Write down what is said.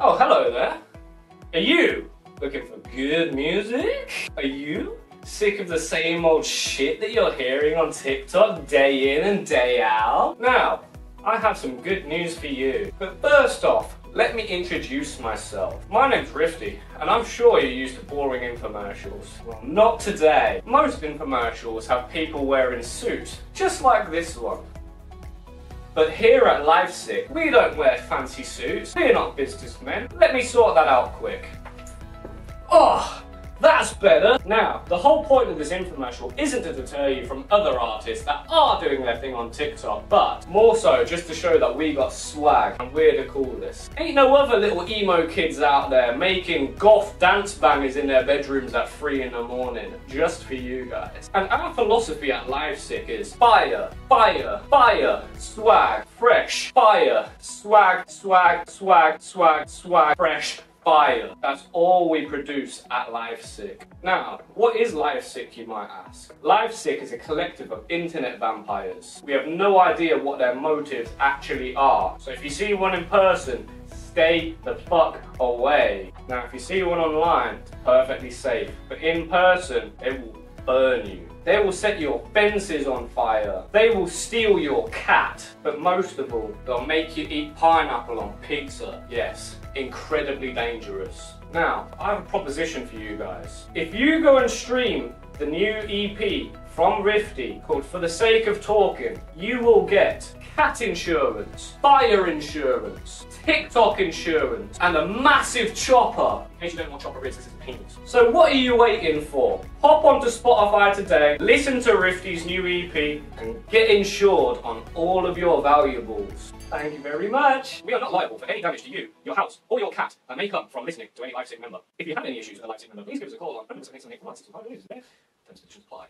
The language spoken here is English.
Oh, hello there. Are you looking for good music? Are you sick of the same old shit that you're hearing on TikTok day in and day out? Now, I have some good news for you. But first off, let me introduce myself. My name's Riifty, and I'm sure you're used to boring infomercials. Well, not today. Most infomercials have people wearing suits, just like this one. But here at LifeSick, we don't wear fancy suits. We're not businessmen. Let me sort that out quick. Oh, that's better. Now, the whole point of this infomercial isn't to deter you from other artists that are doing their thing on TikTok, but more so just to show that we got swag and we're the coolest. Ain't no other little emo kids out there making goth dance bangers in their bedrooms at 3 in the morning, just for you guys. And our philosophy at LifeSick is fire, fire, fire, swag, fresh, fire, swag, swag, swag, swag, swag, fresh, That's all we produce at LifeSick. Now, what is LifeSick, you might ask? LifeSick is a collective of internet vampires. We have no idea what their motives actually are. So if you see one in person, stay the fuck away. Now, if you see one online, perfectly safe. But in person, it will burn you. They will set your fences on fire. They will steal your cat. But most of all, they'll make you eat pineapple on pizza. Yes, incredibly dangerous. Now, I have a proposition for you guys. If you go and stream the new EP from Riifty called For the Sake of Talking, you will get cat insurance, fire insurance, TikTok insurance, and a massive chopper. In case you don't know what chopper is, this is a penis. So what are you waiting for? Hop onto Spotify today, listen to Riifty's new EP, and get insured on all of your valuables. Thank you very much. We are not liable for any damage to you, your house, or your cat that may come from listening to any LifeSick member. If you have any issues with a LifeSick member, please give us a call on 178 Terms and conditions apply.